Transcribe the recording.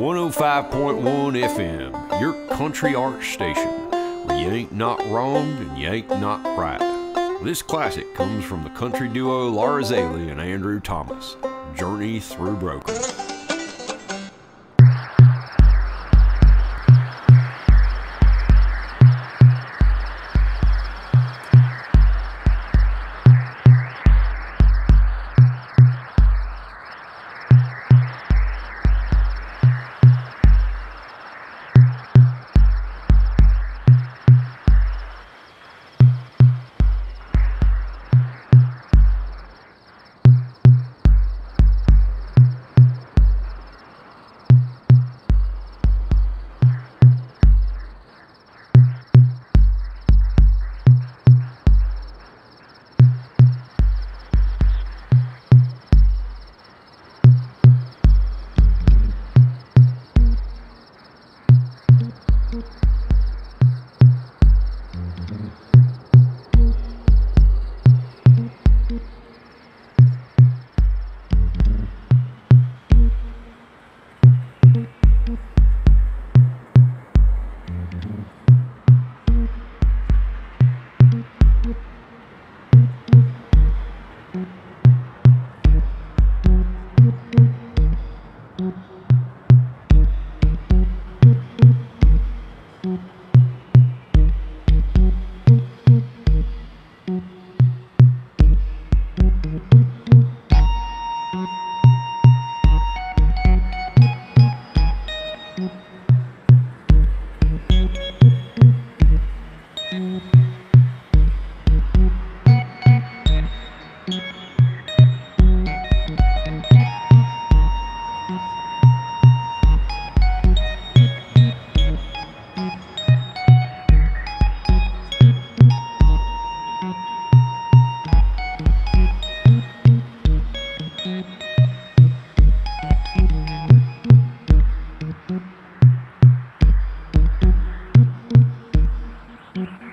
One hundred five point one FM, your country art station, where you ain't not wrong and you ain't not right. This classic comes from the country duo Laura Zaylea and Andrew Thomas. Journey Through Broken. Mm-hmm. Wow.